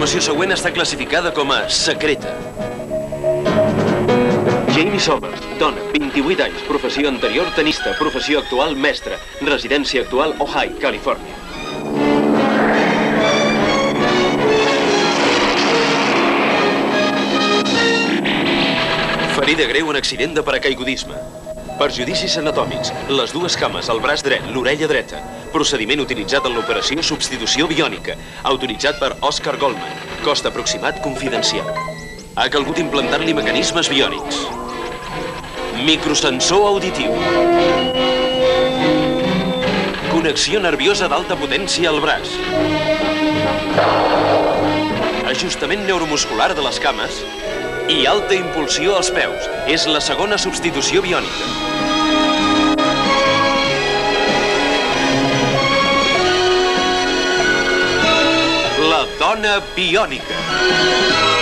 informació següent està classificada com a secreta. Jamie Sommer, dona, 28 anys, professió anterior tenista, professió actual mestre, residència actual Ohio, Califòrnia. Ferida greu en accident de paracaigudisme. Perjudicis anatòmics, les dues cames, el braç dret, l'orella dreta. Procediment utilitzat en l'operació substitució biònica, autoritzat per Oscar Goldman. Cost aproximat confidencial. Ha calgut implantar-li mecanismes biònics. Microsensor auditiu. Connexió nerviosa d'alta potència al braç. Ajustament neuromuscular de les cames i alta impulsió als peus. És la segona substitució biònica. La dona biònica.